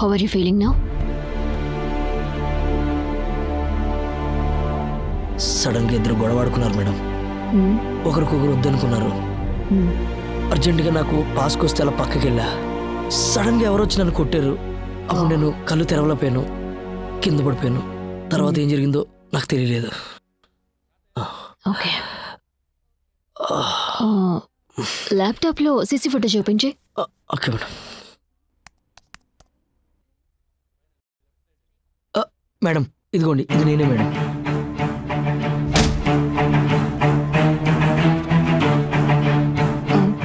How are you feeling now సడన్గా ఇద్దరు గొడవాడుకున్నారు madam. ఒకరికొకరు వద్దనుకున్నారు. అర్జెంటుగా నాకు పాస్కి వస్తే అలా పక్కకి వెళ్ళా. సడన్గా ఎవరు వచ్చి నన్ను కొట్టారు. అప్పుడు నేను కళ్ళు తెరవలేకపోయాను. కింద పడిపోయాను. తర్వాత ఏం జరిగిందో నాకు తెలియలేదు. ఓకే ల్యాప్టాప్లో సీసీ ఫోటో చూపించి ఓకే మేడం మేడం ఇదిగోండి ఇది నేనే మేడం.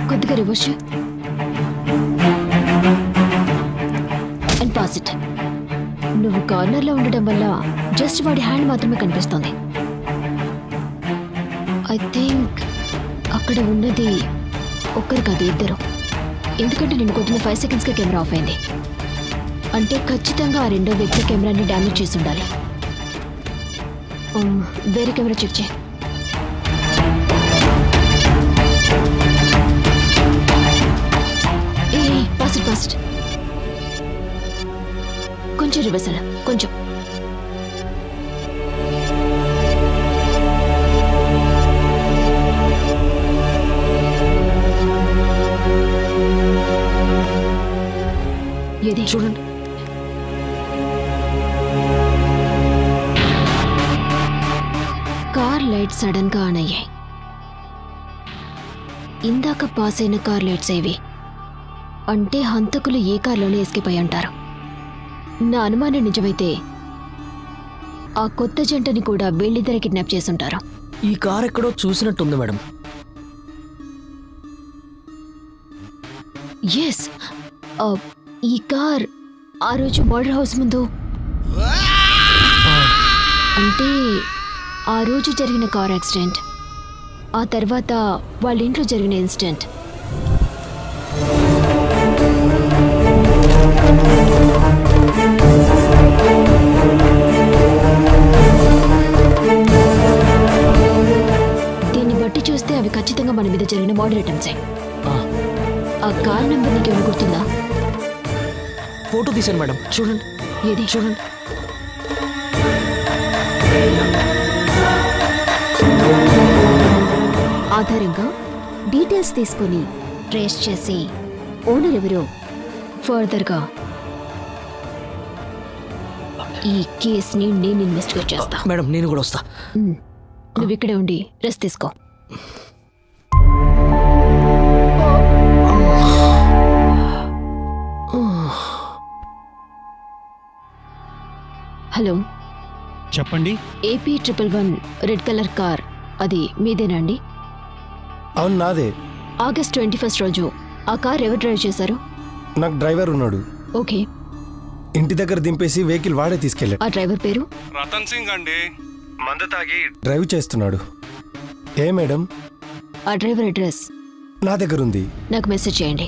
కొద్దిగా రివర్స్ అండ్ పాస్ ఇట్ నువ్వు కార్నర్లో ఉండడం వల్ల జస్ట్ వాడి హ్యాండ్ మాత్రమే కనిపిస్తుంది. ఐ థింక్ అక్కడ ఉన్నది ఒక్కరు కాదు ఇద్దరు. ఎందుకంటే నేను కొట్టిన ఫైవ్ సెకండ్స్కి కెమెరా ఆఫ్ అయింది. అంటే ఖచ్చితంగా ఆ రెండో వ్యక్తి కెమెరాని డ్యామేజ్ చేసి ఉండాలి వేరే కెమెరా చెక్ చేయి. ఏ పాస్ట్ పాస్ట్ కొంచెం రివర్స్ అలా కొంచెం. ఏది? చూడండి. కార్ లైట్ సడన్గా ఆన్ అయ్యాయి. ఇందాక పాస్ అయిన కార్ లైట్స్ ఏవి? అంటే హంతకులు ఏ కార్లోనే ఎస్కేప్ అయి అంటారు నా అనుమానం నిజమైతే ఆ కొత్త జంటని కూడా వీళ్ళిద్దరే కిడ్నాప్ చేసుంటారు ఈ కార్ ఎక్కడో చూసినట్టుంది మేడం. ఎస్ ఈ కార్ ఆ రోజు మర్డర్ హౌస్ ముందు. అంటే ఆ రోజు జరిగిన కార్ యాక్సిడెంట్. ఆ తర్వాత వాళ్ళ ఇంట్లో జరిగిన ఇన్సిడెంట్. దీన్ని బట్టి చూస్తే అవి ఖచ్చితంగా మన మీద జరిగిన అటెంప్ట్సే. ఆ, ఆ కార్ నెంబర్ నీకేమైనా గుర్తుందా? ఫోటో తీశాను మేడం. చూడండి. ఏది? చూడండి. ఆధారంగా డీటెయిల్స్ తీసుకొని ట్రేస్ చేసి ఓనర్ ఎవరో ఫర్దర్గా ఈ కేస్ని నేను ఇన్వెస్టిగేట్ చేస్తా. మేడం నేను కూడా వస్తా. నువ్వు ఇక్కడే ఉండి రెస్ట్ తీసుకో. హలో. చెప్పండి. AP triple one red colour car అది మీదేనా అండి? అవును నాదే. ఆగస్ట్ ట్వంటీ ఫస్ట్ రోజు. ఆ కార్ ఎవరు డ్రైవ్ చేశారు? నాకు డ్రైవర్ ఉన్నాడు. ఓకే. ఇంటి దగ్గర దింపేసి వెహికల్ వాడే తీసుకెళ్ళాడు. ఆ డ్రైవర్ పేరు? రతన్ సింగ్ అండి. మంద తాగి డ్రైవ్ చేస్తున్నాడు. ఏ మేడం? ఆ డ్రైవర్ అడ్రస్? నా దగ్గర ఉంది నాకు మెసేజ్ చేయండి.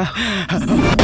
Ha ha ha!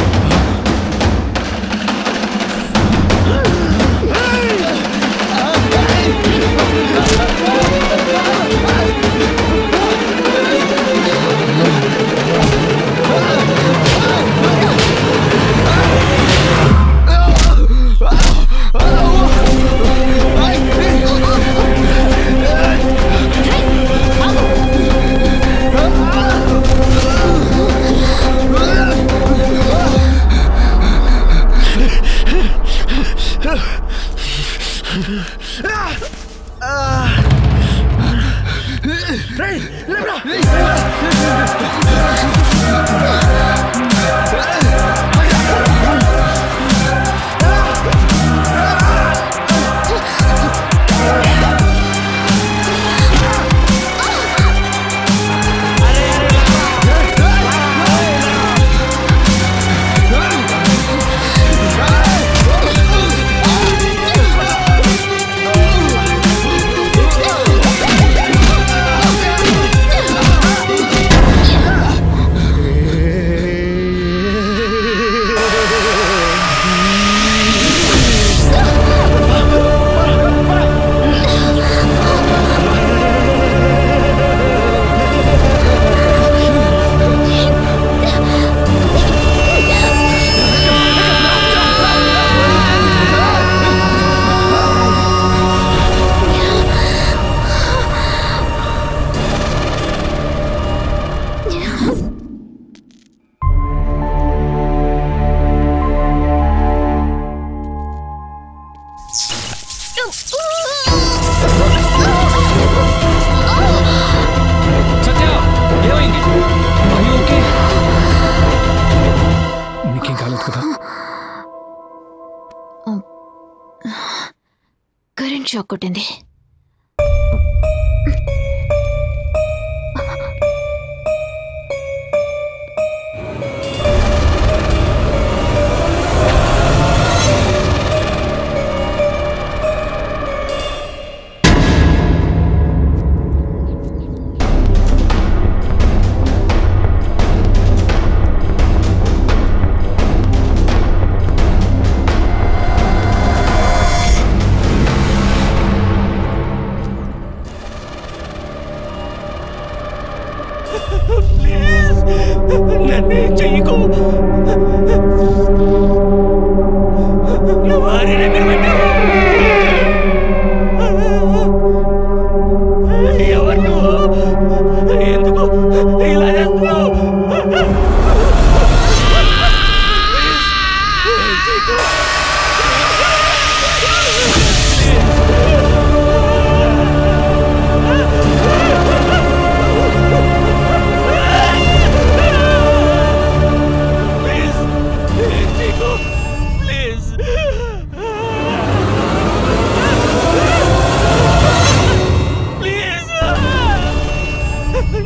షాక్ కొట్టింది.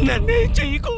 నన్ను చెయ్యకు